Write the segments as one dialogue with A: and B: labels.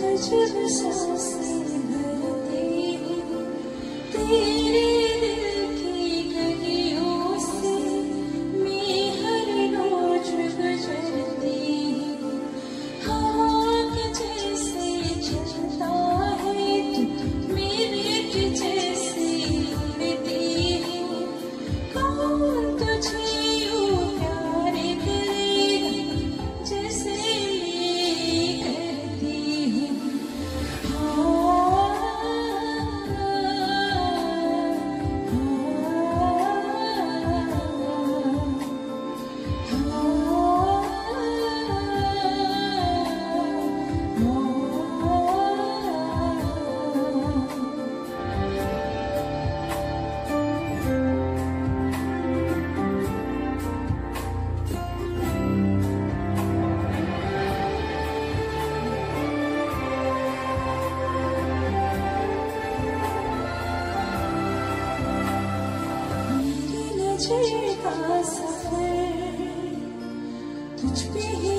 A: 最初的相思。मुझे का सफर तुझ पे ही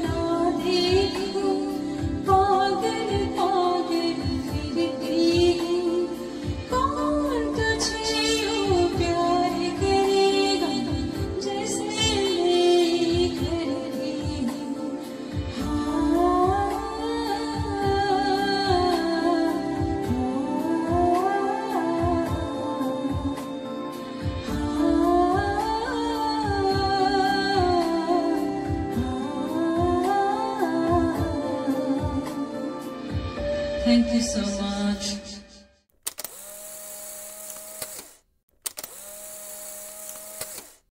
A: Thank you so much.